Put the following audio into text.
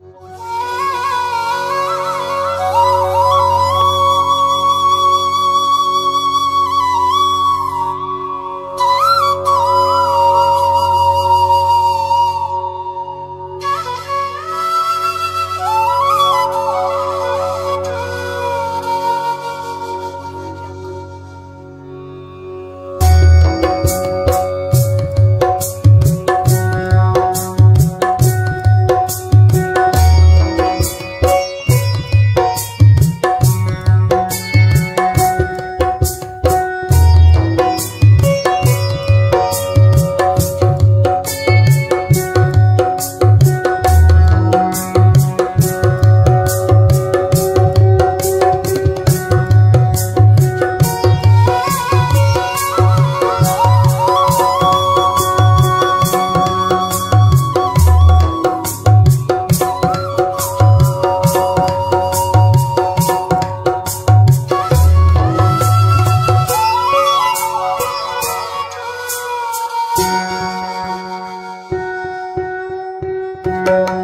thank thank you.